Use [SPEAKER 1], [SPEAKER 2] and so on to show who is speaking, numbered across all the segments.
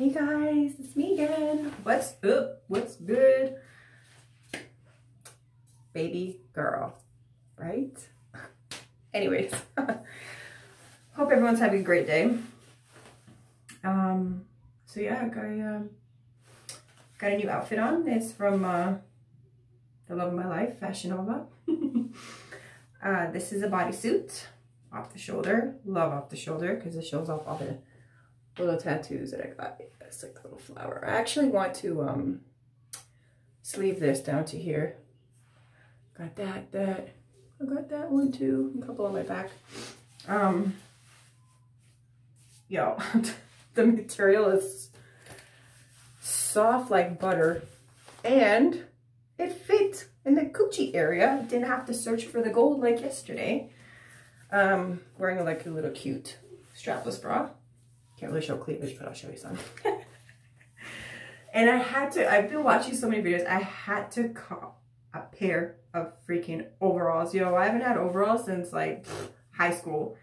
[SPEAKER 1] Hey guys, it's me again. What's up? What's good? Baby girl, right? Anyways, hope everyone's having a great day. Um, so yeah, I um, got a new outfit on. It's from uh, the love of my life, Fashion Nova. uh, this is a bodysuit off the shoulder. Love off the shoulder because it shows off all the little tattoos that I got. It's like a little flower. I actually want to um, sleeve this down to here. Got that, that. I got that one too. A couple on my back. Um, yo, the material is soft like butter and it fit in the coochie area. Didn't have to search for the gold like yesterday. Um, wearing like a little cute strapless bra. Can't really show cleavage, but I'll show you some. and I had to, I've been watching so many videos, I had to call a pair of freaking overalls. Yo, I haven't had overalls since like high school.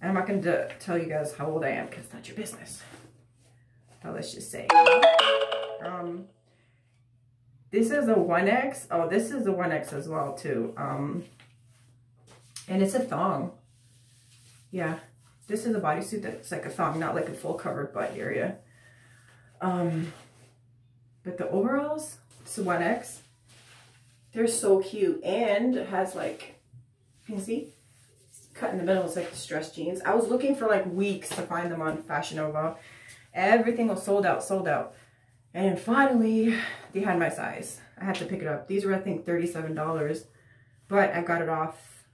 [SPEAKER 1] And I'm not going to tell you guys how old I am because it's not your business. But let's just say. Um, this is a 1X. Oh, this is a 1X as well too. Um, and it's a thong. Yeah, this is a bodysuit that's like a thong, not like a full covered butt area. Um, but the overalls, it's a 1X. They're so cute and it has like, you can see, cut in the middle. It's like distressed jeans. I was looking for like weeks to find them on Fashion Nova. Everything was sold out, sold out. And finally, they had my size. I had to pick it up. These were, I think, $37, but I got it off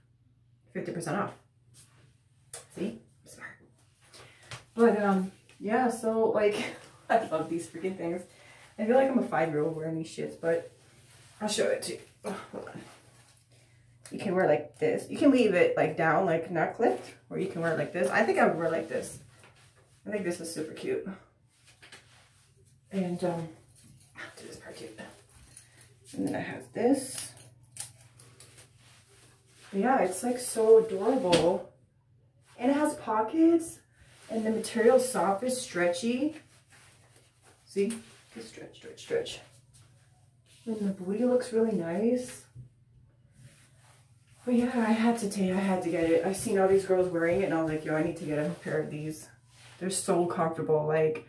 [SPEAKER 1] 50% off. See? I'm smart. But, um, yeah, so, like, I love these freaking things. I feel like I'm a five-year-old wearing these shits, but I'll show it to you. You can wear like this. You can leave it like down, like not clipped, or you can wear it like this. I think I would wear like this. I think this is super cute. And um, do this part too. And then I have this. Yeah, it's like so adorable. And it has pockets. And the material soft is stretchy. See? Just stretch, stretch, stretch. And the booty looks really nice. But yeah, I had to take, I had to get it. I've seen all these girls wearing it and I was like, yo, I need to get a pair of these. They're so comfortable. Like,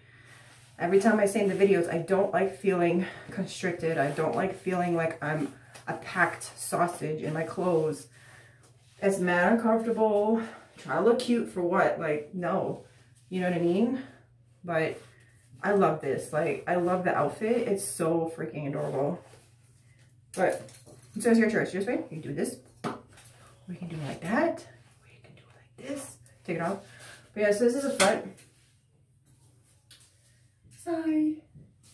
[SPEAKER 1] every time I say in the videos, I don't like feeling constricted. I don't like feeling like I'm a packed sausage in my clothes. It's mad uncomfortable. To look cute for what? Like, no. You know what I mean? But I love this. Like, I love the outfit. It's so freaking adorable. But, so it's your choice. Just wait. You do this. We can do it like that. We can do it like this. Take it off. But yeah, so this is the front, side,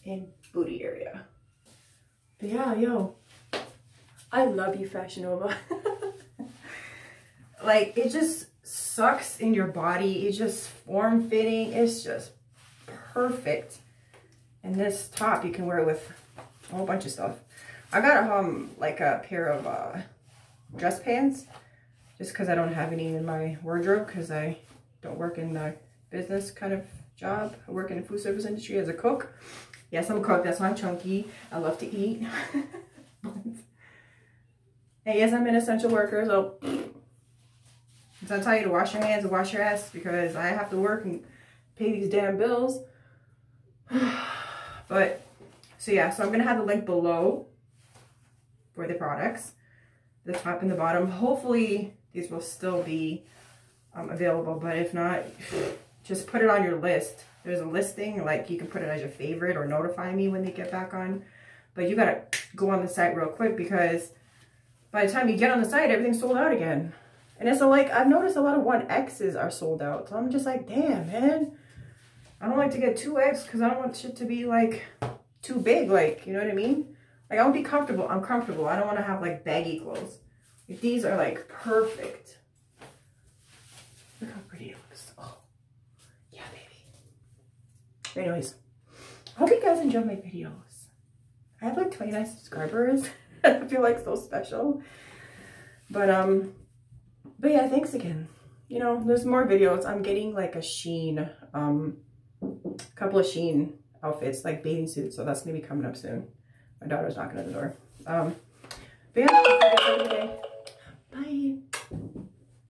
[SPEAKER 1] and booty area. But yeah, yo, I love you, Fashion Nova. like, it just sucks in your body. It's just form-fitting. It's just perfect. And this top, you can wear it with a whole bunch of stuff. I got um like a pair of uh, dress pants just because I don't have any in my wardrobe because I don't work in the business kind of job. I work in the food service industry as a cook. Yes, I'm a cook. That's why I'm chunky. I love to eat. and yes, I'm an essential worker, so so I tell you to wash your hands and wash your ass because I have to work and pay these damn bills. but, so yeah, so I'm going to have the link below for the products, the top and the bottom. Hopefully these will still be um, available, but if not, just put it on your list. There's a listing, like you can put it as your favorite or notify me when they get back on. But you gotta go on the site real quick because by the time you get on the site, everything's sold out again. And it's a, like, I've noticed a lot of 1Xs are sold out. So I'm just like, damn, man. I don't like to get 2X because I don't want shit to be like too big. Like, you know what I mean? Like, I to be comfortable. I'm comfortable. I don't want to have like baggy clothes. Like, these are like perfect. Look how pretty it looks. Oh, yeah, baby. Anyways, I hope you guys enjoy my videos. I have like 29 subscribers. I feel like so special. But, um, but yeah, thanks again. You know, there's more videos. I'm getting like a Shein, um, a couple of Shein outfits, like bathing suits. So that's going to be coming up soon. My daughter's knocking at the door. Um, but yeah,